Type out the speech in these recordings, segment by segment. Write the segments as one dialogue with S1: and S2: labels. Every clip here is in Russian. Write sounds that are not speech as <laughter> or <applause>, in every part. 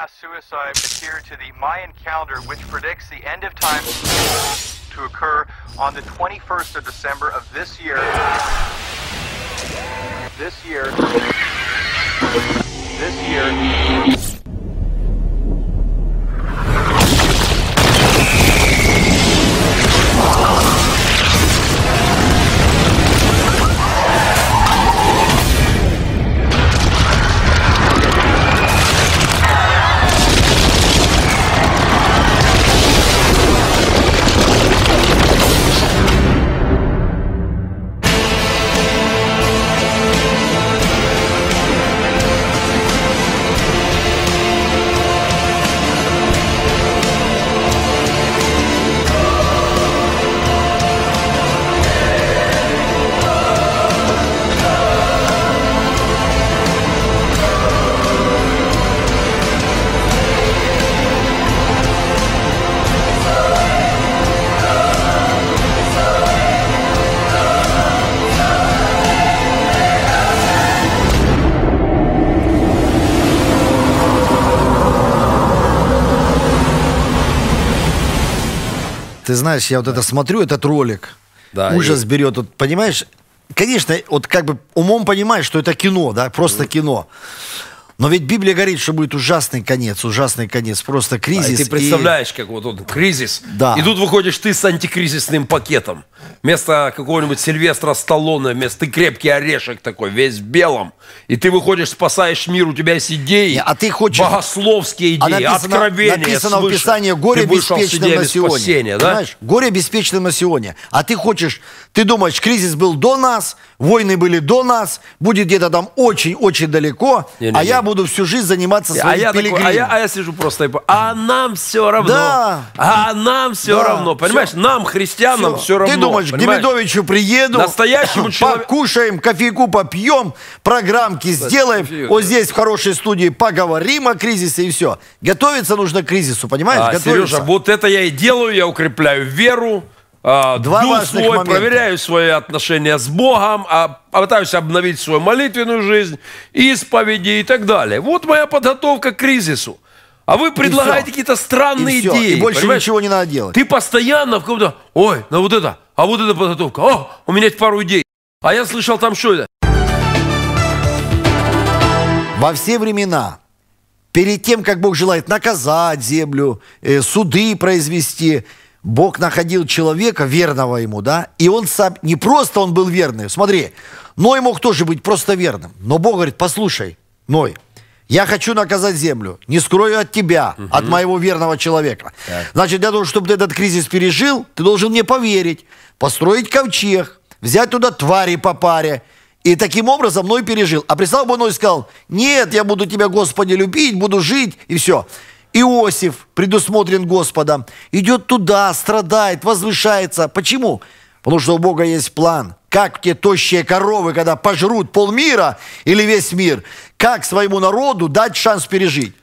S1: I adhere to the Mayan calendar, which predicts the end of time to occur on the 21st of December of this year. This year. This year.
S2: Ты знаешь, я вот это смотрю, этот ролик.
S3: Да,
S2: Ужас
S3: и-
S2: берет. Вот, понимаешь, конечно, вот как бы умом понимаешь, что это кино, да, просто кино. Но ведь Библия говорит, что будет ужасный конец, ужасный конец, просто
S3: А
S2: кризис.
S3: ты
S2: и-
S3: представляешь, как вот он кризис.
S2: Да.
S3: И тут выходишь ты с антикризисным пакетом. Вместо какого-нибудь Сильвестра Сталлоне, вместо ты крепкий орешек такой, весь в белом. И ты выходишь, спасаешь мир, у тебя есть идеи.
S2: Не, а ты хочешь-
S3: Богословские идеи,
S2: А написано,
S3: откровения
S2: написано в
S3: свыше.
S2: Писании «Горе
S3: Ты
S2: беспечным на сегодня».
S3: спасения, да?
S2: Понимаешь? Горе беспечным на сегодня. А ты хочешь, ты думаешь, кризис был до нас, войны были до нас, будет где-то там очень-очень далеко,
S3: Не-не-не.
S2: а я буду всю жизнь заниматься
S3: А
S2: своим
S3: я, такой, а, я, а я сижу просто и а нам все равно.
S2: Да.
S3: А нам все
S2: Да,
S3: равно. Понимаешь,
S2: всё.
S3: нам, христианам,
S2: Всё.
S3: все равно.
S2: Ты думаешь, к
S3: понимаешь?
S2: Демидовичу приеду,
S3: Настоящему человеку-
S2: покушаем, кофейку попьем, программки сделаем,
S3: кофеек,
S2: вот
S3: да.
S2: здесь в хорошей студии поговорим о кризисе и все. Готовиться нужно к кризису, понимаешь?
S3: А,
S2: Готовиться.
S3: Сережа, вот это я и делаю, я укрепляю веру, а,
S2: Два
S3: дух свой,
S2: момента.
S3: проверяю свои отношения с Богом, а, пытаюсь обновить свою молитвенную жизнь, исповеди и так далее. Вот моя подготовка к кризису. А вы предлагаете какие-то странные
S2: и, всё,
S3: идеи.
S2: и больше
S3: понимаешь?
S2: ничего не надо делать.
S3: Ты постоянно в каком-то, ой, на вот это, а вот эта подготовка, о, у меня есть пару идей. А я слышал там что это?
S2: Во все времена, перед тем, как Бог желает наказать землю, э, суды произвести, Бог находил человека, верного ему, да, и он сам, не просто он был верный, смотри, Ной мог тоже быть просто верным, но Бог говорит, послушай, Ной, я хочу наказать землю, не скрою от тебя, от моего верного человека. Значит, для того, чтобы ты этот кризис пережил, ты должен мне поверить, построить ковчег, взять туда твари по паре, и таким образом Ной пережил. А представь бы Ной сказал, нет, я буду тебя, Господи, любить, буду жить, и все. Иосиф, предусмотрен Господом, идет туда, страдает, возвышается. Почему? Потому что у Бога есть план. Как те тощие коровы, когда пожрут полмира или весь мир, как своему народу дать шанс пережить.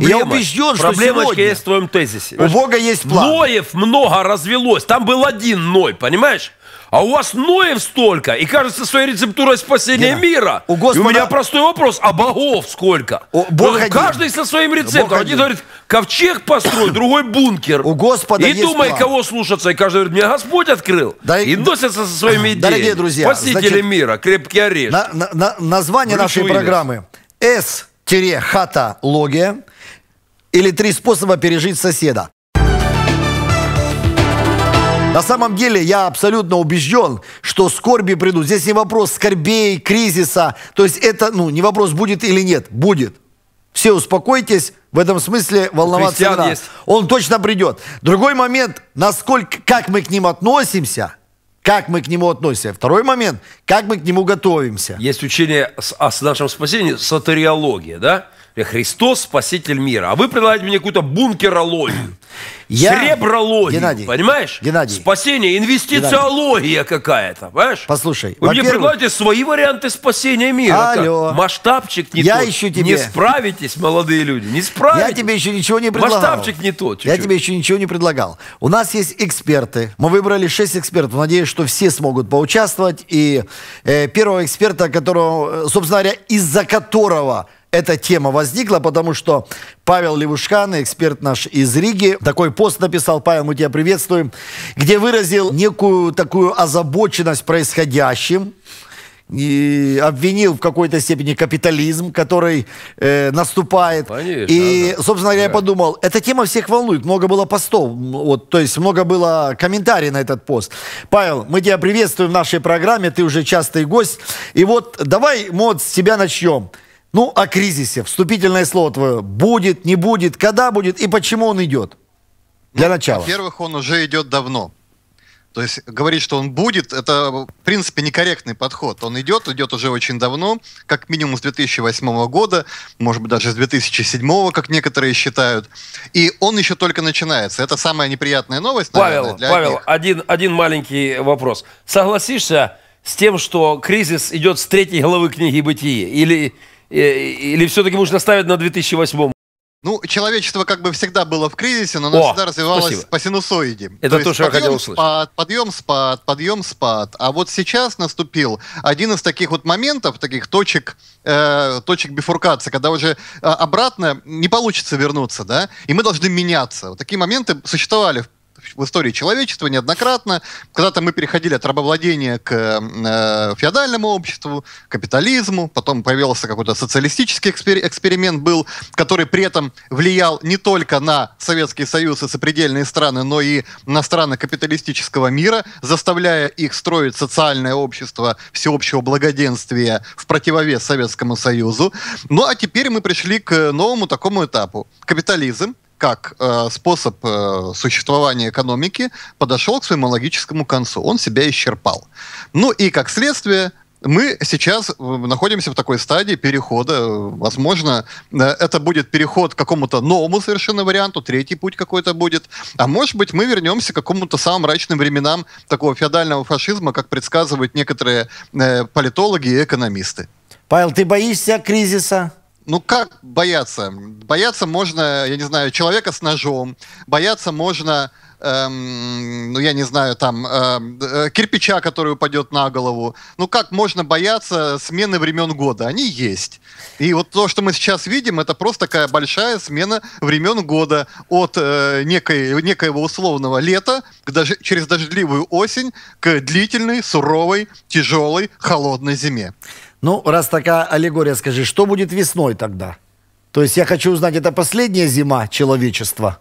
S2: И я убежден, что сегодня
S3: есть в твоем тезисе.
S2: у Бога есть план.
S3: Ноев много развелось. Там был один Ной, понимаешь? А у вас Ноев столько, и кажется, своей рецептурой спасения
S2: Гена,
S3: мира.
S2: у
S3: И у
S2: Господа-
S3: меня простой вопрос, а богов сколько?
S2: О, Бог один.
S3: Каждый со своим рецептом.
S2: Бог
S3: Один
S2: один.
S3: говорит, ковчег построй, <coughs> другой бункер.
S2: У Господа
S3: И думай,
S2: план.
S3: кого слушаться. И каждый говорит, мне Господь открыл.
S2: Да-
S3: и носятся со своими <coughs> идеями.
S2: Дорогие друзья,
S3: Спасители
S2: значит,
S3: мира, крепкий орешек.
S2: На- на- на- название
S3: Брюс
S2: нашей
S3: Уиллис.
S2: программы S-хата-логия или три способа пережить соседа. На самом деле я абсолютно убежден, что скорби придут. Здесь не вопрос скорбей, кризиса. То есть это, ну, не вопрос, будет или нет. Будет. Все успокойтесь, в этом смысле волноваться не надо. Он точно придет. Другой момент, насколько, как мы к ним относимся, как мы к нему относимся. Второй момент, как мы к нему готовимся.
S3: Есть учение о нашем спасении, сатериология, да? Где Христос спаситель мира. А вы предлагаете мне какую-то бункерологию. <clears throat>
S2: Я-
S3: Сребрологию,
S2: Геннадий,
S3: понимаешь?
S2: Геннадий.
S3: Спасение, инвестициология какая-то, понимаешь?
S2: Послушай,
S3: Вы мне предлагаете свои варианты спасения мира.
S2: Алло.
S3: Как? Масштабчик не
S2: Я
S3: тот.
S2: ищу тебе-
S3: Не справитесь, молодые люди, не справитесь.
S2: Я тебе еще ничего не предлагал.
S3: Масштабчик не тот.
S2: Я
S3: чуть-чуть.
S2: тебе еще ничего не предлагал. У нас есть эксперты. Мы выбрали шесть экспертов. Надеюсь, что все смогут поучаствовать. И э, первого эксперта, которого, э, собственно говоря, из-за которого эта тема возникла, потому что Павел Левушкан, эксперт наш из Риги, такой пост написал, Павел, мы тебя приветствуем, где выразил некую такую озабоченность происходящим, и обвинил в какой-то степени капитализм, который э, наступает.
S3: Конечно,
S2: и,
S3: да.
S2: собственно говоря, я
S3: Да.
S2: подумал, эта тема всех волнует. Много было постов, вот, то есть много было комментариев на этот пост. Павел, мы тебя приветствуем в нашей программе, ты уже частый гость. И вот давай вот с тебя начнем. Ну, о кризисе. Вступительное слово твое. Будет, не будет, когда будет и почему он идет? Для начала.
S4: Во-первых, он уже идет давно. То есть говорить, что он будет, это, в принципе, некорректный подход. Он идет, идет уже очень давно, как минимум с 2008 года, может быть, даже с 2007, как некоторые считают. И он еще только начинается. Это самая неприятная новость, наверное,
S3: Павел,
S4: для
S3: Павел,
S4: одних.
S3: один, один маленький вопрос. Согласишься с тем, что кризис идет с третьей главы книги «Бытие»? Или, или все-таки нужно ставить на 2008?
S4: Ну, человечество как бы всегда было в кризисе, но
S3: О,
S4: оно всегда развивалось
S3: спасибо.
S4: по синусоиде.
S3: Это
S4: то,
S3: то, что я хотел услышать.
S4: Спад, подъем, спад, подъем, спад. А вот сейчас наступил один из таких вот моментов, таких точек, э, точек бифуркации, когда уже э, обратно не получится вернуться, да, и мы должны меняться. Вот такие моменты существовали в в истории человечества неоднократно. Когда-то мы переходили от рабовладения к э, феодальному обществу, капитализму, потом появился какой-то социалистический экспер- эксперимент был, который при этом влиял не только на Советский Союз и сопредельные страны, но и на страны капиталистического мира, заставляя их строить социальное общество всеобщего благоденствия в противовес Советскому Союзу. Ну а теперь мы пришли к новому такому этапу. Капитализм, как э, способ э, существования экономики подошел к своему логическому концу. Он себя исчерпал. Ну и как следствие мы сейчас э, находимся в такой стадии перехода. Возможно, э, это будет переход к какому-то новому совершенно варианту, третий путь какой-то будет. А может быть, мы вернемся к какому-то самым мрачным временам такого феодального фашизма, как предсказывают некоторые э, политологи и экономисты.
S2: Павел, ты боишься кризиса?
S4: Ну как бояться? Бояться можно, я не знаю, человека с ножом. Бояться можно, эм, ну я не знаю, там эм, э, кирпича, который упадет на голову. Ну как можно бояться смены времен года? Они есть. И вот то, что мы сейчас видим, это просто такая большая смена времен года от э, некой, некоего условного лета к дож- через дождливую осень к длительной, суровой, тяжелой, холодной зиме.
S2: Ну, раз такая аллегория, скажи, что будет весной тогда? То есть я хочу узнать, это последняя зима человечества?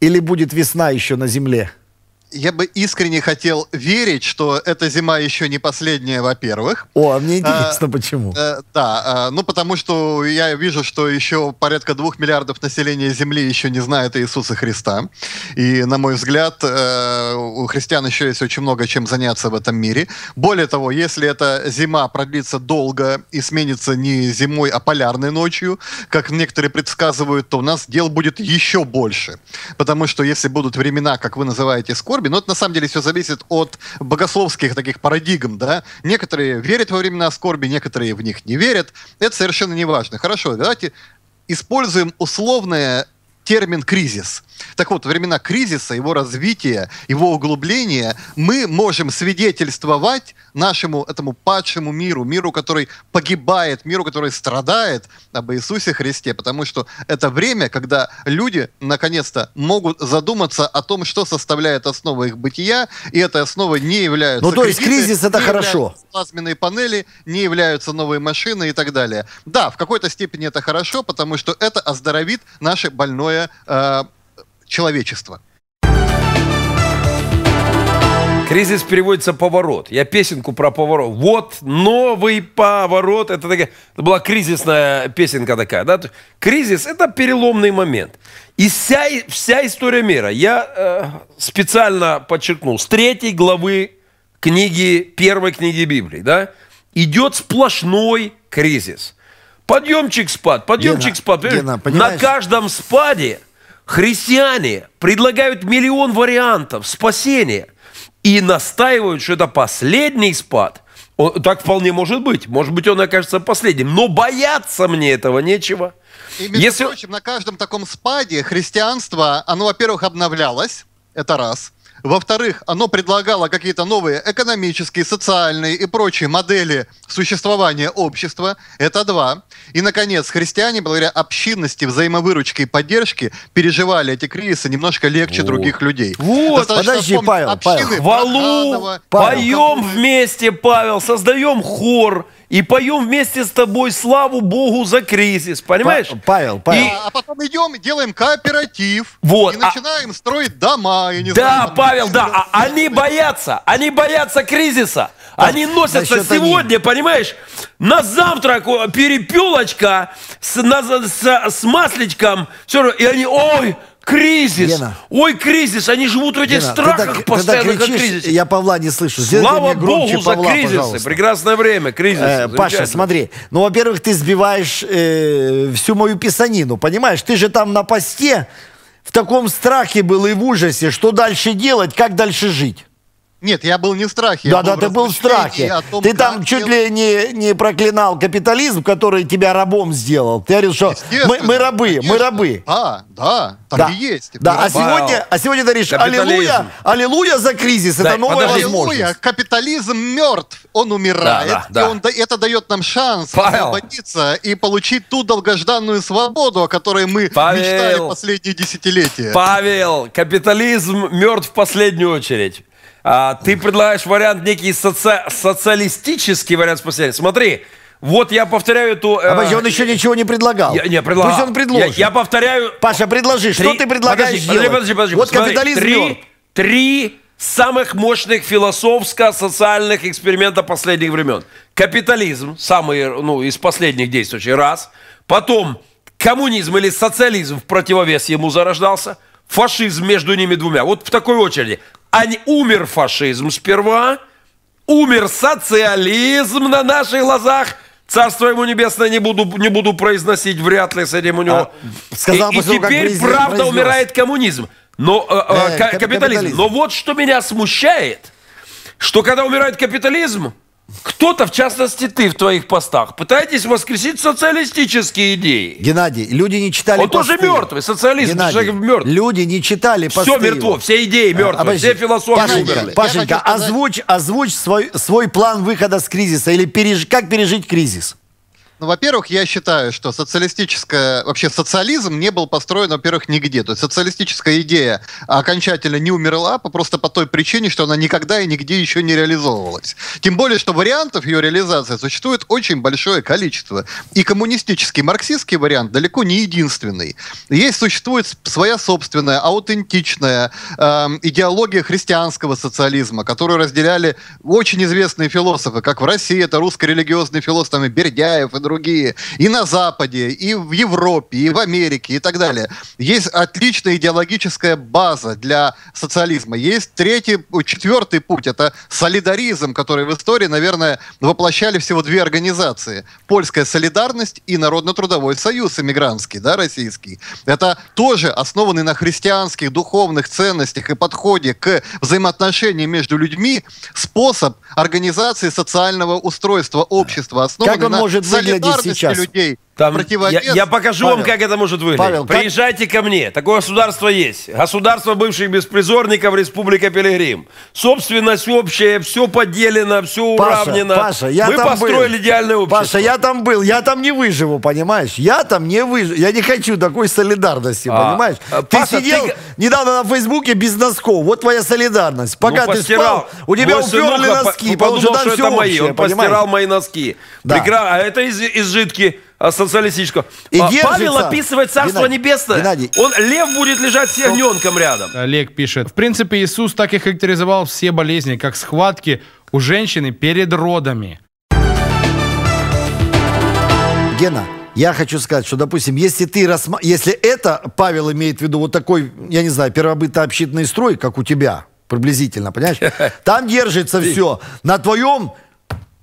S2: Или будет весна еще на Земле?
S4: Я бы искренне хотел верить, что эта зима еще не последняя, во-первых.
S2: О, а мне интересно, почему.
S4: Э, да, э, ну потому что я вижу, что еще порядка двух миллиардов населения Земли еще не знает Иисуса Христа. И, на мой взгляд, э, у христиан еще есть очень много чем заняться в этом мире. Более того, если эта зима продлится долго и сменится не зимой, а полярной ночью, как некоторые предсказывают, то у нас дел будет еще больше. Потому что если будут времена, как вы называете, скорби, но это на самом деле все зависит от богословских таких парадигм, да. Некоторые верят во времена скорби, некоторые в них не верят. Это совершенно не важно. Хорошо, давайте используем условное термин кризис. Так вот, во времена кризиса, его развития, его углубления, мы можем свидетельствовать нашему этому падшему миру, миру, который погибает, миру, который страдает об Иисусе Христе, потому что это время, когда люди наконец-то могут задуматься о том, что составляет основу их бытия, и этой основой не являются
S2: Ну, то есть
S4: кредиты,
S2: кризис это хорошо.
S4: плазменные панели, не являются новые машины и так далее. Да, в какой-то степени это хорошо, потому что это оздоровит наше больное э, человечество.
S3: Кризис переводится поворот. Я песенку про поворот. Вот новый поворот. Это, такая, это была кризисная песенка такая. Да? Кризис – это переломный момент. И вся, вся история мира, я э, специально подчеркнул, с третьей главы книги, первой книги Библии, да, идет сплошной кризис. Подъемчик, спад, подъемчик,
S2: Гена,
S3: спад.
S2: Гена,
S3: На каждом спаде христиане предлагают миллион вариантов спасения и настаивают, что это последний спад. О, так вполне может быть. Может быть, он окажется последним. Но бояться мне этого нечего.
S4: И, между
S3: Если-
S4: прочим, на каждом таком спаде христианство, оно, во-первых, обновлялось, это раз. Во-вторых, оно предлагало какие-то новые экономические, социальные и прочие модели существования общества. Это два. И, наконец, христиане, благодаря общинности, взаимовыручке и поддержке, переживали эти кризисы немножко легче
S3: Вот.
S4: других людей.
S3: Вот,
S4: Достаточно
S2: подожди, Павел, Павел.
S3: Хвалу,
S4: Проханова,
S2: Павел.
S3: поем вместе, Павел, создаем хор и поем вместе с тобой славу Богу за кризис, понимаешь?
S2: Па- Павел, Павел.
S3: И-
S4: А, а потом идем и делаем кооператив.
S3: Вот,
S4: И
S3: а-
S4: начинаем строить дома. Я не
S3: Да,
S4: знаю, там,
S3: Павел, да, а они боятся, они боятся кризиса. Они носятся сегодня, понимаешь, на завтрак перепелочка с, на- с, с масличком, все равно, и они, ой, кризис,
S2: Гена.
S3: ой, кризис, они живут в этих
S2: Гена, ты
S3: страхах
S2: так- ты
S3: постоянно,
S2: так
S3: как
S2: кричишь,
S3: кризис.
S2: Я Павла не слышу. Сделайте
S3: Слава
S2: громче
S3: Богу за
S2: Павла,
S3: кризисы,
S2: пожалуйста.
S3: прекрасное время, кризис.
S2: Э, Паша, смотри, ну, во-первых, ты сбиваешь э, всю мою писанину, понимаешь? Ты же там на посте в таком страхе был и в ужасе, что дальше делать, как дальше жить.
S4: Нет, я был не в страхе.
S2: Да, да, ты был в страхе.
S4: том,
S2: ты там чуть
S4: делать-
S2: ли не, не проклинал капитализм, который тебя рабом сделал. Ты говорил, что мы, мы рабы, мы
S4: конечно.
S2: рабы.
S4: Да, да, так
S2: Да,
S4: и есть.
S2: да.
S4: Мы
S2: А
S4: рабы.
S2: сегодня, а сегодня ты говоришь, аллилуйя, аллилуйя за кризис,
S3: Да,
S2: это новая
S3: подожди.
S2: возможность.
S4: Аллилуйя, капитализм мертв, он умирает,
S3: Да, да,
S4: и
S3: да.
S4: он да- это дает нам шанс
S3: Павел.
S4: освободиться и получить ту долгожданную свободу, о которой мы
S3: Павел.
S4: мечтали последние десятилетия.
S3: Павел, капитализм мертв в последнюю очередь. А, ты предлагаешь вариант, некий соци- социалистический вариант спасения. Смотри, вот я повторяю эту... э,
S2: подожди, он еще ничего не предлагал.
S3: я, не, предлагал.
S2: Пусть он предложит.
S3: Я, я повторяю...
S2: Паша, предложи, что
S3: три-
S2: ты предлагаешь
S3: подожди,
S2: сделать?
S3: Подожди, подожди,
S2: вот.
S3: Смотри,
S2: капитализм
S3: три,
S2: мертв.
S3: три самых мощных философско-социальных эксперимента последних времен. Капитализм, самый, ну, из последних действующих, раз. Потом коммунизм или социализм в противовес ему зарождался. Фашизм между ними двумя. Вот в такой очереди. Они, умер фашизм сперва, умер социализм на наших глазах. Царство ему небесное не буду, не буду произносить, вряд ли с этим у него.
S2: А, сказал
S3: и, и
S2: как
S3: теперь
S2: президент
S3: правда
S2: произнес.
S3: умирает коммунизм. Но э, э,
S2: Э,
S3: ка-
S2: кап-
S3: капитализм.
S2: капитализм.
S3: Но вот что меня смущает, что когда умирает капитализм, кто-то, в частности ты в твоих постах, пытаетесь воскресить социалистические идеи.
S2: Геннадий, люди не читали
S3: Он тоже
S2: посты.
S3: мертвый, социализм,
S2: Геннадий,
S3: человек мертв.
S2: Люди не читали посты
S3: Все мертво,
S2: его.
S3: все идеи мертвы,
S2: А, подожди,
S3: все философии
S2: Пашенька,
S3: умерли.
S2: Пашенька,
S4: сказать-
S2: озвучь, озвучь свой, свой план выхода с кризиса или переж- как пережить кризис.
S4: Ну, во-первых, я считаю, что социалистическая, вообще социализм не был построен, во-первых, нигде. То есть социалистическая идея окончательно не умерла просто по той причине, что она никогда и нигде еще не реализовывалась. Тем более, что вариантов ее реализации существует очень большое количество. И коммунистический, марксистский вариант далеко не единственный. Есть, существует своя собственная, аутентичная эм, идеология христианского социализма, которую разделяли очень известные философы, как в России, это русско-религиозный философ, там и Бердяев, и другие, и на Западе, и в Европе, и в Америке, и так далее. Есть отличная идеологическая база для социализма. Есть третий, четвертый путь, это солидаризм, который в истории, наверное, воплощали всего две организации. Польская солидарность и Народно-трудовой союз иммигрантский, да, российский. Это тоже основанный на христианских духовных ценностях и подходе к взаимоотношениям между людьми способ организации социального устройства общества, основанный
S2: Как он
S4: на
S2: может выглядеть
S4: солидарности
S2: сейчас?
S4: людей.
S3: Там,
S4: противовес-
S3: я, я покажу
S2: Павел,
S3: вам, как это может выглядеть.
S2: Павел, как-
S3: Приезжайте ко мне. Такое государство есть. Государство бывших беспризорников Республика Пилигрим. Собственность общая, все поделено, все
S2: Паша,
S3: уравнено.
S2: Паша, я
S3: Мы
S2: там
S3: построили
S2: был.
S3: идеальное общество.
S2: Паша, я там был, я там не выживу, понимаешь? Я там не выживу. Я не хочу такой солидарности,
S3: А,
S2: понимаешь?
S3: а,
S2: ты
S3: Паша,
S2: сидел
S3: ты
S2: недавно на Фейсбуке без носков. Вот твоя солидарность. Пока
S3: Ну,
S2: ты
S3: постирал.
S2: спал, у тебя уперли носки,
S3: по-
S2: что
S3: подумал, что
S2: все
S3: это мои.
S2: общее,
S3: Он постирал
S2: понимаешь?
S3: мои носки.
S2: Да.
S3: Прекра- А это из, изжитки а, социалистического.
S2: И
S3: А. Павел описывает Царство
S2: Геннадий,
S3: Небесное.
S2: Геннадий.
S3: Он лев будет лежать с ягненком рядом.
S5: Олег пишет. В принципе, Иисус так и характеризовал все болезни, как схватки у женщины перед родами.
S2: Гена, я хочу сказать, что, допустим, если ты рассма... если это Павел имеет в виду вот такой, я не знаю, первобытно-общительный строй, как у тебя, приблизительно, понимаешь? <laughs> Там держится все на твоем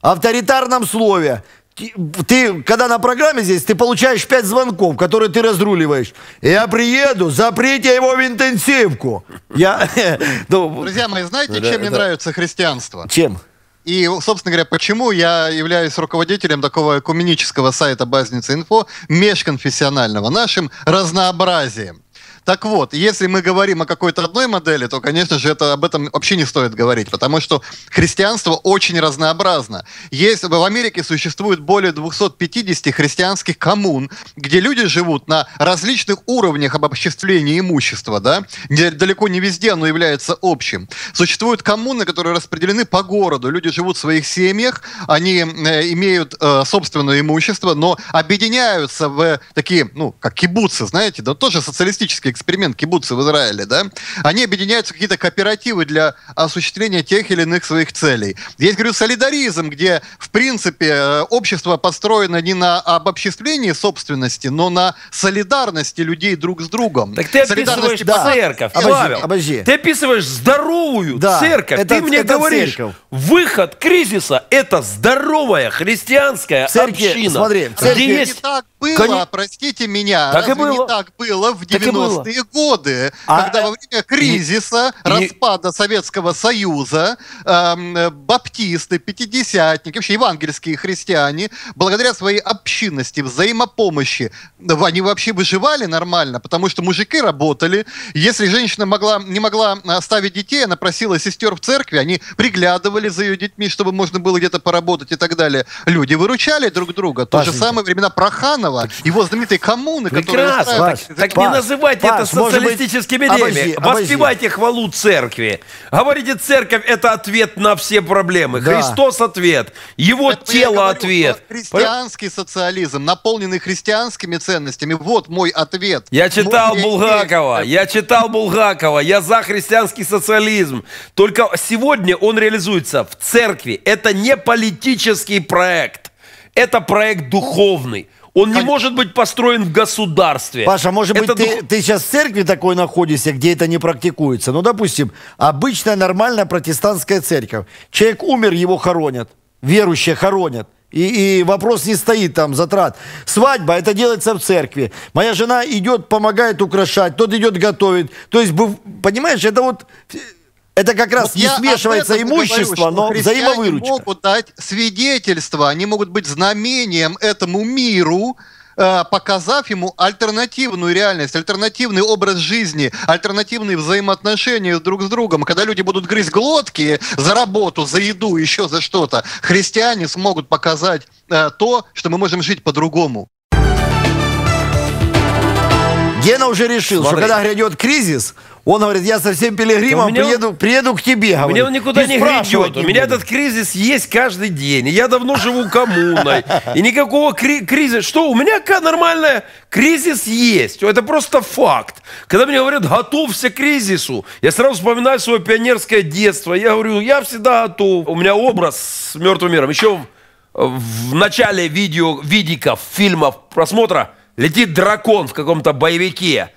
S2: авторитарном слове. Ты, когда на программе здесь, ты получаешь пять звонков, которые ты разруливаешь. Я приеду, заприте его в интенсивку. Я, <laughs> ну,
S4: Друзья мои, знаете,
S2: Да,
S4: чем мне
S2: да.
S4: нравится христианство?
S2: чем?
S4: И, собственно говоря, почему я являюсь руководителем такого экуменического сайта Базница Инфо, межконфессионального, нашим разнообразием. Так вот, если мы говорим о какой-то одной модели, то, конечно же, это, об этом вообще не стоит говорить, потому что христианство очень разнообразно. Есть, в Америке существует более 250 христианских коммун, где люди живут на различных уровнях обобществления имущества, да, далеко не везде оно является общим. Существуют коммуны, которые распределены по городу, люди живут в своих семьях, они э, имеют э, собственное имущество, но объединяются в такие, ну, как кибуцы, знаете, да, тоже социалистический эксперимент кибуцы в Израиле, да, они объединяются в какие-то кооперативы для осуществления тех или иных своих целей. Есть, говорю, солидаризм, где, в принципе, э, общество построено не на обобществлении собственности, но на солидарности людей друг с другом.
S3: Так ты описываешь
S2: Да.
S3: церковь,
S2: Обожди,
S3: Павел.
S2: обожди.
S3: Ты описываешь здоровую
S2: Да,
S3: церковь.
S2: это-
S3: ты мне
S2: это
S3: говоришь,
S2: церковь.
S3: выход кризиса – это здоровая христианская
S2: В церкви,
S3: община.
S2: смотри, в
S3: где
S2: церкви-
S4: Разве
S3: есть...
S4: не так было,
S3: Коне-
S4: простите меня,
S3: Так и было.
S4: не так было в
S3: Так и было.
S4: 90-е годы,
S2: А-
S4: когда во время кризиса,
S3: и-
S4: распада Советского Союза, эм, э, баптисты, пятидесятники, вообще евангельские христиане, благодаря своей общинности, взаимопомощи, э, они вообще выживали нормально, потому что мужики работали. Если женщина могла, не могла оставить детей, она просила сестер в церкви, они приглядывали за ее детьми, чтобы можно было где-то поработать и так далее. Люди выручали друг друга. То же
S2: Пашенька.
S4: самое времена Проханова, его знаменитой коммуны, которые
S3: Прекрасно.
S4: устраивали-
S2: Паш,
S3: Так
S2: Паш,
S3: не называйте это
S2: быть,
S3: социалистическими идеями. Воспевайте хвалу церкви. Говорите, церковь – это ответ на все проблемы.
S2: Да.
S3: Христос – ответ. Его
S4: я
S3: тело –
S4: говорю,
S3: ответ.
S4: Христианский социализм, наполненный христианскими ценностями, вот мой ответ.
S3: Я читал
S4: Мой
S3: Булгакова, я читал Булгакова, я за христианский социализм. Только сегодня он реализуется в церкви. Это не политический проект, это проект духовный. Он не может быть построен в государстве.
S2: Паша, может быть,
S3: Это
S2: ты,
S3: дух-
S2: ты сейчас в церкви такой находишься, где это не практикуется. Ну, допустим, обычная нормальная протестантская церковь. Человек умер, его хоронят. Верующие хоронят. И, и вопрос не стоит там, затрат. Свадьба, это делается в церкви. Моя жена идет, помогает украшать, тот идет готовит. То есть, понимаешь, это вот... Это как раз
S4: Вот
S2: не смешивается
S4: говорю,
S2: имущество,
S4: что
S2: но взаимовыручка.
S4: могут дать свидетельство, они могут быть знамением этому миру, э, показав ему альтернативную реальность, альтернативный образ жизни, альтернативные взаимоотношения друг с другом. Когда люди будут грызть глотки за работу, за еду, еще за что-то, христиане смогут показать э, то, что мы можем жить по-другому.
S2: Гена уже решил,
S3: Смотри.
S2: что когда грядет кризис, он говорит, я со всем пилигримом
S3: меня-
S2: приеду, приеду к тебе.
S3: Мне
S2: говорит,
S3: он никуда
S2: и
S3: не грядет. У меня
S2: буду».
S3: этот кризис есть каждый день. И я давно живу коммуной. И никакого кри- кризиса. Что? У меня нормальная кризис есть. Это просто факт. Когда мне говорят, готовься к кризису, я сразу вспоминаю свое пионерское детство. Я говорю, я всегда готов. У меня образ с мертвым миром. Еще в, в начале видео, видиков, фильмов, просмотра летит дракон в каком-то боевике.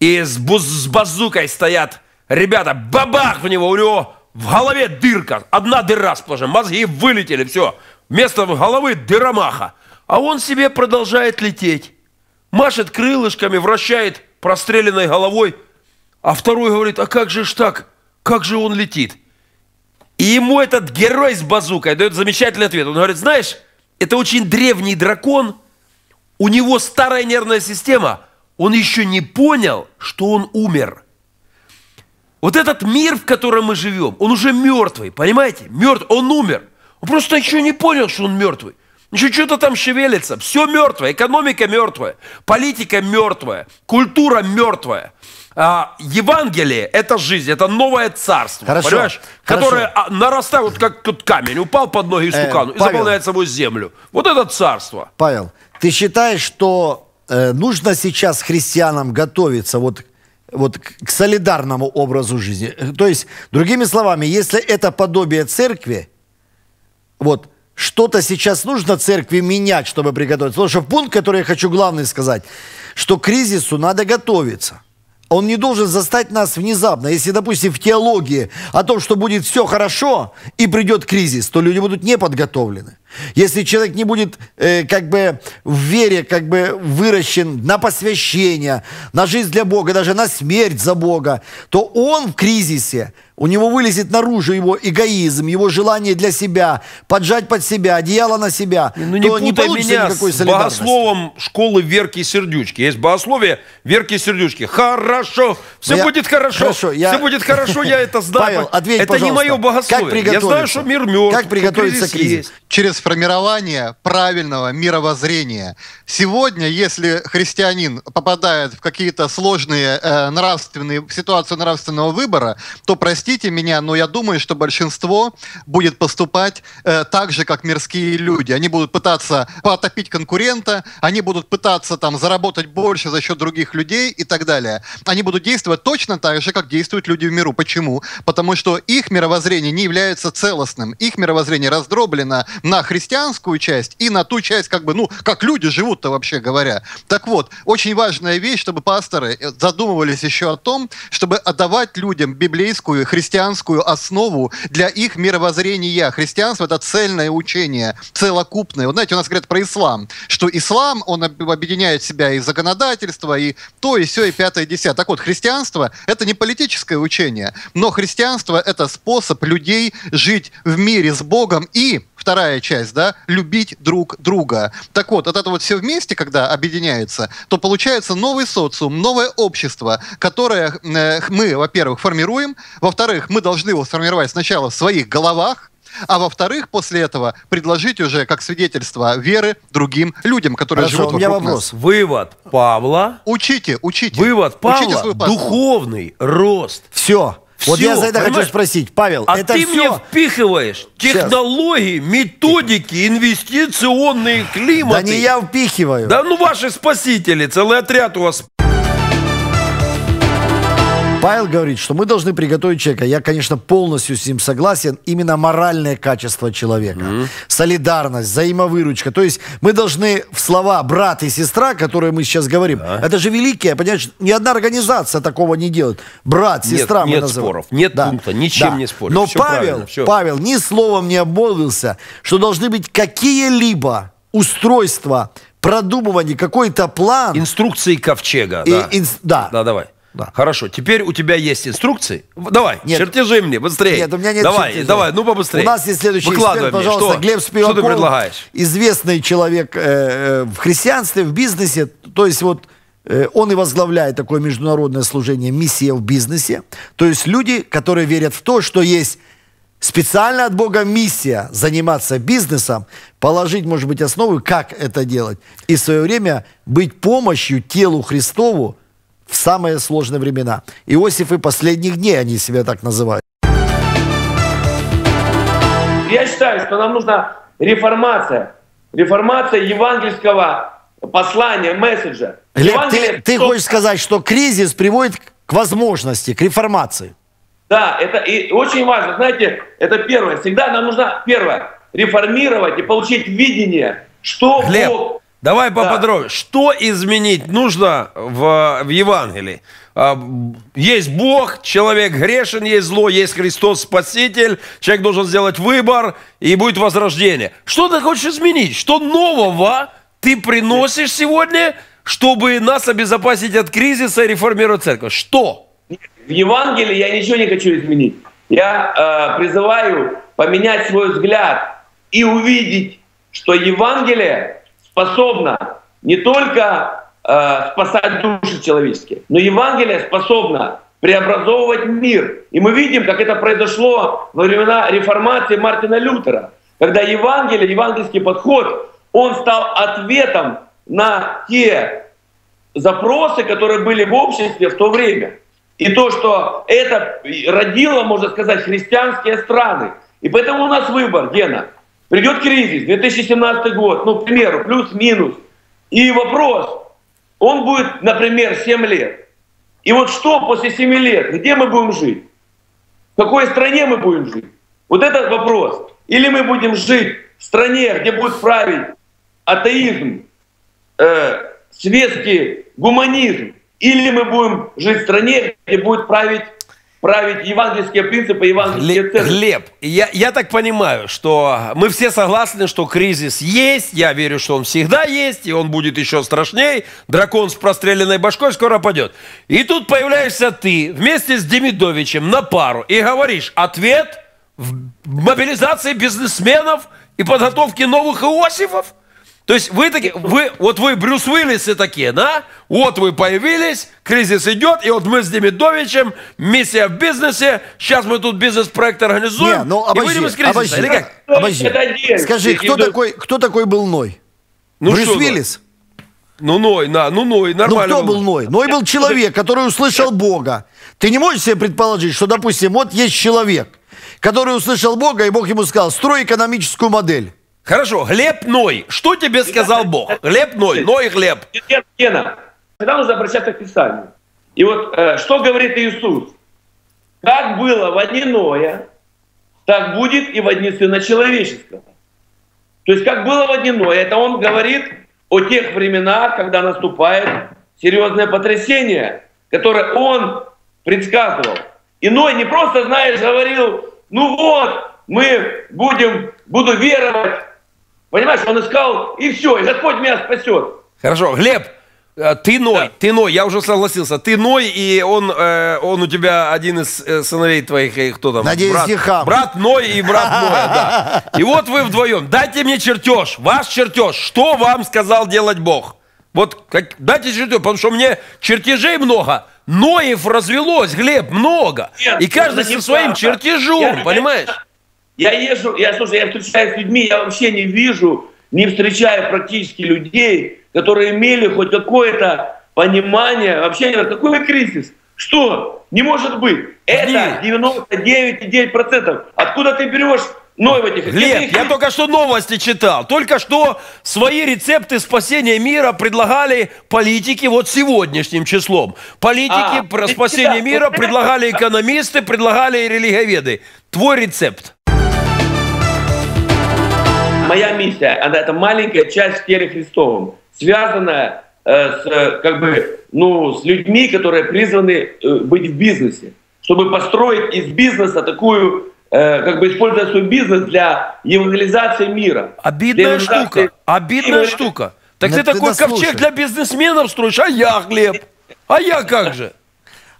S3: И с, буз- с базукой стоят ребята, бабах в него, у него в голове дырка, одна дыра сплошная, мозги вылетели, все. Вместо головы дыромаха. А он себе продолжает лететь. Машет крылышками, вращает простреленной головой. А второй говорит, а как же ж так? Как же он летит? И ему этот герой с базукой дает замечательный ответ. Он говорит, знаешь, это очень древний дракон, у него старая нервная система, он еще не понял, что он умер. Вот этот мир, в котором мы живем, он уже мертвый, понимаете? Мертв, он умер. Он просто еще не понял, что он мертвый. Еще что-то там шевелится. Все мертвое. Экономика мертвая. Политика мертвая. Культура мертвая. А, Евангелие – это жизнь, это новое царство.
S2: Хорошо,
S3: Понимаешь?
S2: хорошо.
S3: Которое а, нарастает, вот как тут камень, упал под ноги истукану и
S2: Павел.
S3: заполняет собой землю. Вот это царство.
S2: Павел, ты считаешь, что э, нужно сейчас христианам готовиться вот, вот к к солидарному образу жизни? Э, То есть, другими словами, если это подобие церкви, вот, что-то сейчас нужно церкви менять, чтобы приготовиться. Потому что пункт, который я хочу главный сказать, что к кризису надо готовиться. Он не должен застать нас внезапно. Если, допустим, в теологии о том, что будет все хорошо и придет кризис, то люди будут не подготовлены. Если человек не будет э, как бы в вере как бы выращен на посвящение, на жизнь для Бога, даже на смерть за Бога, то он в кризисе, у него вылезет наружу его эгоизм, его желание для себя, поджать под себя, одеяло на себя,
S3: Ну не
S2: то не получится
S3: меня
S2: никакой
S3: с
S2: солидарности.
S3: богословом школы Верки Сердючки. Есть богословие Верки Сердючки. Хорошо, все
S2: Ну, я-
S3: будет хорошо.
S2: Хорошо, я-
S3: Все будет хорошо, я это <laughs> знаю.
S2: Павел, ответь,
S3: это не мое богословие.
S2: как
S3: я знаю,
S2: приготовиться?
S3: что мир мертв.
S2: Как приготовиться
S3: что
S2: к кризису?
S3: есть.
S4: через формирование правильного мировоззрения. Сегодня, если христианин попадает в какие-то сложные э, нравственные ситуацию нравственного выбора, то простите меня, но я думаю, что большинство будет поступать э, так же, как мирские люди. Они будут пытаться потопить конкурента, они будут пытаться там заработать больше за счет других людей и так далее. Они будут действовать точно так же, как действуют люди в миру. Почему? Потому что их мировоззрение не является целостным. Их мировоззрение раздроблено на христианскую часть и на ту часть, как бы, ну, как люди живут-то вообще говоря. Так вот, очень важная вещь, чтобы пасторы э, задумывались еще о том, чтобы отдавать людям библейскую, христианскую основу для их мировоззрения. Христианство – это цельное учение, целокупное. Вот знаете, у нас говорят про ислам, что ислам, он об- объединяет в себя и законодательство, и то, и все, и пятое, и десятое. Так вот, христианство – это не политическое учение, но христианство – это способ людей жить в мире с Богом и вторая часть, да, любить друг друга. Так вот, вот это вот все вместе, когда объединяется, то получается новый социум, новое общество, которое э, мы, во-первых, формируем, во-вторых, мы должны его сформировать сначала в своих головах, а во-вторых, после этого предложить уже как свидетельство веры другим людям, которые
S2: Хорошо,
S4: живут
S2: у меня
S4: вокруг
S2: вопрос.
S4: нас.
S3: Вывод Павла.
S4: Учите, учите.
S3: Вывод
S4: Учите
S3: Павла.
S4: свою паству.
S3: Духовный рост.
S2: Все. Вот я за это хочу спросить. Павел,
S3: А
S2: это
S3: ты мне
S2: все...
S3: впихиваешь
S2: Сейчас.
S3: технологии, методики, инвестиционные климаты.
S2: Да не я впихиваю.
S3: Да ну ваши спасители, целый отряд у вас.
S2: Павел говорит, что мы должны приготовить человека. Я, конечно, полностью с ним согласен. Именно моральное качество человека. Солидарность, взаимовыручка. То есть мы должны в слова брат и сестра, которые мы сейчас говорим, это же великие, понимаешь, ни одна организация такого не делает. Брат,
S3: Нет,
S2: сестра мы
S3: нет
S2: называем.
S3: споров, нет пункта, ничем не спорю.
S2: Но
S3: Всё
S2: Павел. Павел ни словом не обмолвился, что должны быть какие-либо устройства, продумывание, какой-то план.
S3: Инструкции ковчега.
S2: И
S3: да.
S2: инс- да.
S3: Да, давай.
S2: Да.
S3: Хорошо, теперь у тебя есть инструкции. Давай,
S2: Нет.
S3: чертежи мне, быстрее.
S2: Нет, у меня нет
S3: Давай,
S2: чертежей.
S3: давай, ну побыстрее.
S2: У нас есть следующий
S3: Выкладывай
S2: эксперт,
S3: мне.
S2: пожалуйста,
S3: Что?
S2: Глеб Спиваков.
S3: Что ты предлагаешь?
S2: Известный человек э, э, в христианстве, в бизнесе. То есть вот э, он и возглавляет такое международное служение «Миссия в бизнесе». То есть люди, которые верят в то, что есть специально от Бога миссия заниматься бизнесом, положить, может быть, основу, как это делать, и в свое время быть помощью телу Христову в самые сложные времена. Иосифы последних дней, они себя так называют.
S6: Я считаю, что нам нужна реформация. Реформация евангельского послания, месседжа.
S2: Глеб,
S6: Евангелие
S2: ты, ты
S6: что-
S2: хочешь сказать, что кризис приводит к возможности, к реформации?
S6: Да, это и очень важно. Знаете, это первое. Всегда нам нужно, первое, реформировать и получить видение, что
S3: Глеб,
S6: Бог...
S3: давай поподробнее. Что изменить нужно в, в Евангелии? А, Есть Бог, человек грешен, есть зло, есть Христос Спаситель, человек должен сделать выбор, и будет возрождение. Что ты хочешь изменить? Что нового ты приносишь сегодня, чтобы нас обезопасить от кризиса и реформировать церковь? Что?
S6: В Евангелии я ничего не хочу изменить. Я э, призываю поменять свой взгляд и увидеть, что Евангелие способно не только э, спасать души человеческие, но Евангелие способно преобразовывать мир. И мы видим, как это произошло во времена реформации Мартина Лютера, когда Евангелие, евангельский подход, он стал ответом на те запросы, которые были в обществе в то время. И то, что это родило, можно сказать, христианские страны. И поэтому у нас выбор, Гена. Придет кризис, 2017 год, ну, к примеру, плюс-минус. И вопрос, он будет, например, 7 лет. И вот что после 7 лет, где мы будем жить? В какой стране мы будем жить? Вот этот вопрос. Или мы будем жить в стране, где будет править атеизм, э, светский гуманизм, или мы будем жить в стране, где будет править править евангельские принципы, евангельские
S3: Глеб,
S6: ценности.
S3: Глеб, я, я так понимаю, что мы все согласны, что кризис есть, я верю, что он всегда есть, и он будет еще страшней, дракон с простреленной башкой скоро падет. И тут появляешься ты вместе с Демидовичем на пару и говоришь, ответ в мобилизации бизнесменов и подготовке новых Иосифов? То есть вы такие, вы, вот вы Брюс Уиллисы такие, да? Вот вы появились, кризис идет, и вот мы с Демидовичем, миссия в бизнесе, сейчас мы тут бизнес-проект организуем,
S2: Не, ну
S3: и
S2: обожди,
S3: выйдем из кризиса.
S2: обожди,
S3: Или как?
S2: обожди.
S6: Это отдельно.
S2: Скажи,
S6: И-
S2: кто
S6: и
S2: такой, кто такой был Ной?
S3: Ну
S2: Брюс
S3: что?
S2: Уиллис?
S3: Ну, Ной, на, ну, Ной,
S2: Ну
S3: нормально.
S2: кто был Ной? Ной был человек, который услышал Бога. Ты не можешь себе предположить, что, допустим, вот есть человек, который услышал Бога, и Бог ему сказал, строй экономическую модель.
S3: Хорошо, Глеб Ной, что тебе сказал Бог? Глеб Ной, Ной Глеб.
S6: Гена, всегда нужно обращаться к Писанию. И вот э, что говорит Иисус? Как было в дни Ноя, так будет и в дни Сына Человеческого. То есть как было в дни Ноя, это он говорит о тех временах, когда наступает серьезное потрясение, которое он предсказывал. И Ной не просто, знаешь, говорил, ну вот, мы будем, буду веровать. Понимаешь, он искал, и все, и Господь меня спасет.
S3: Хорошо, Глеб, э, ты Ной, ты Ной, я уже согласился. Ты Ной, и он, э, он у тебя один из э, сыновей твоих, э, кто там?
S2: Надеюсь,
S3: брат. Брат Ной и брат <laughs> Ноя, да. И вот вы вдвоем, дайте мне чертеж, ваш чертеж, что вам сказал делать Бог? Вот как, дайте чертеж, потому что мне чертежей много, Ноев развелось, Глеб, много.
S6: Нет,
S3: И каждый со своим
S6: правда.
S3: чертежом,
S6: Я-
S3: понимаешь?
S6: Я езжу, я, слушай, я встречаюсь с людьми, я вообще не вижу, не встречаю практически людей, которые имели хоть какое-то понимание, вообще какой кризис. Что? Не может быть. Это 99,9%. Откуда ты берешь ной в этих?
S3: Глеб, я только что новости читал. Только что свои рецепты спасения мира предлагали политики вот сегодняшним числом. Политики
S6: А,
S3: про спасение мира предлагали экономисты, предлагали и религиоведы. Твой рецепт.
S6: Моя миссия, она это маленькая часть в теле Христовом, связанная э, с, э, как бы, ну, с людьми, которые призваны э, быть в бизнесе, чтобы построить из бизнеса такую, э, как бы использовать свой бизнес для евангелизации мира.
S3: Обидная
S6: Для
S3: штука.
S6: евангелизации-
S3: Обидная штука. Так
S2: Ну,
S3: ты
S2: ты
S3: такой
S2: дослушай.
S3: ковчег для бизнесменов строишь, а я, Глеб? А я как же?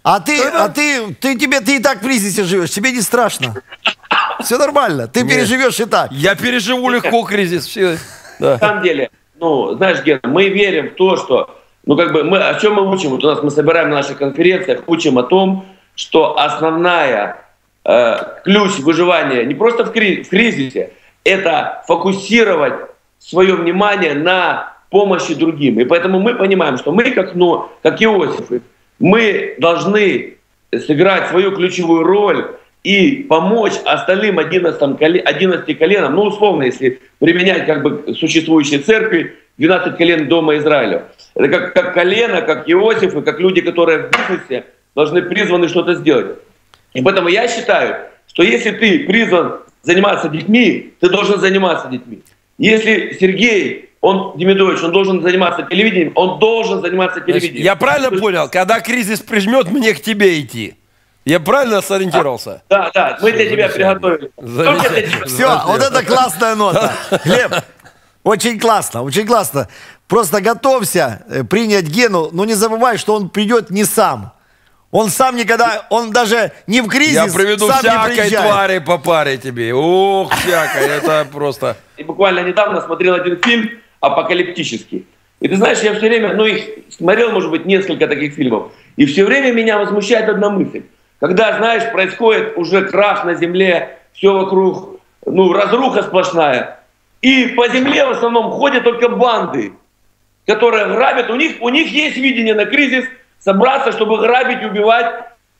S2: А ты, а ты, ты, тебе, ты и так в кризисе живешь, тебе не страшно. Все нормально, ты переживешь и так.
S3: Я переживу легко кризис. Все. Да.
S6: На самом деле, ну, знаешь, Ген, мы верим в то, что, ну, как бы, мы, о чем мы учим? Вот у нас мы собираем на наших конференциях, учим о том, что основная э, ключ выживания не просто в, кри- в кризисе, это фокусировать свое внимание на помощи другим. И поэтому мы понимаем, что мы, как, ну, как Иосифы, мы должны сыграть свою ключевую роль и помочь остальным 11, коле- 11 коленам, ну, условно, если применять как бы существующие церкви, 12 колен Дома Израиля. Это как, как колено, как Иосиф, и как люди, которые в бизнесе должны призваны что-то сделать. И поэтому я считаю, что если ты призван заниматься детьми, ты должен заниматься детьми. Если Сергей, он, Демидович, он должен заниматься телевидением, он должен заниматься
S3: Значит,
S6: телевидением.
S3: я правильно понял, когда кризис прижмет, мне к тебе идти? Я правильно сориентировался?
S6: Да, да, мы для тебя приготовили. Только для тебя.
S2: Все, вот это классная нота. Глеб, очень классно, очень классно. Просто готовься э, принять Гену, но не забывай, что он придет не сам. Он сам никогда, он даже не в кризис,
S3: Я приведу
S2: сам не
S3: всякой
S2: приезжает.
S3: твари по паре тебе. Ох, всякой, это просто...
S6: И буквально недавно смотрел один фильм апокалиптический. И ты знаешь, я все время, ну их смотрел, может быть, несколько таких фильмов. И все время меня возмущает одна мысль. Когда, знаешь, происходит уже крах на земле, все вокруг, ну, разруха сплошная. И по земле в основном ходят только банды, которые грабят. У них, у них есть видение на кризис, собраться, чтобы грабить, убивать.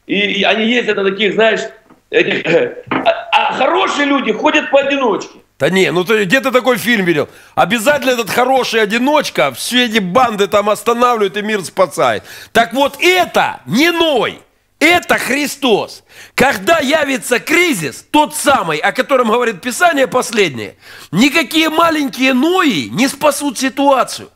S6: И, и они ездят на таких, знаешь, этих... а, а хорошие люди ходят поодиночке.
S3: Да не, ну ты где ты такой фильм видел? Обязательно этот хороший одиночка все эти банды там останавливают и мир спасает. Так вот это не Ной, это Христос. Когда явится кризис, тот самый, о котором говорит Писание последнее, никакие маленькие Нои не спасут ситуацию.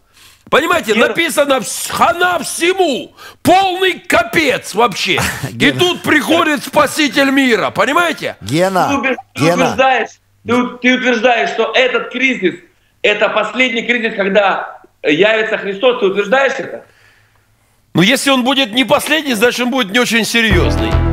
S3: Понимаете,
S6: Гена-
S3: написано хана всему, полный капец вообще. <laughs> И
S2: Гена.
S3: тут приходит спаситель мира, понимаете?
S2: Гена,
S6: ты
S2: Гена,
S6: утверждаешь, ты, ты утверждаешь, что этот кризис это последний кризис, когда явится Христос. Ты утверждаешь это?
S3: Ну, если он будет не последний, значит, он будет не очень серьезный.